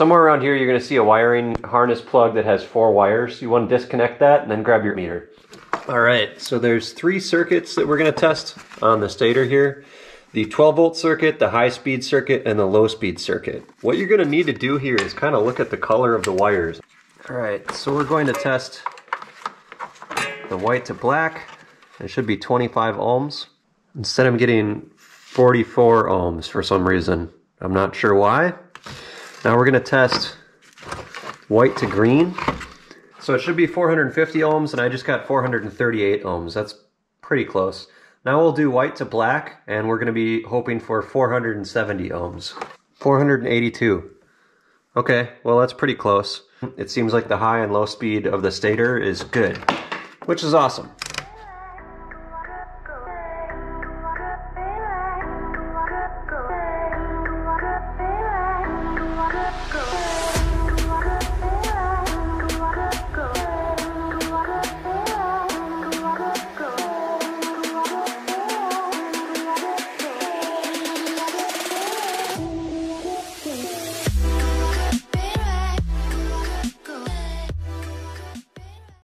Somewhere around here, you're going to see a wiring harness plug that has four wires. You want to disconnect that and then grab your meter. All right, so there's three circuits that we're going to test on the stator here. The 12 volt circuit, the high speed circuit, and the low speed circuit. What you're going to need to do here is kind of look at the color of the wires. All right, so we're going to test the white to black. It should be 25 ohms. Instead I'm getting 44 ohms for some reason. I'm not sure why. Now we're going to test white to green. So it should be 450 ohms and I just got 438 ohms. That's pretty close. Now we'll do white to black and we're going to be hoping for 470 ohms. 482. Okay, well that's pretty close. It seems like the high and low speed of the stator is good, which is awesome.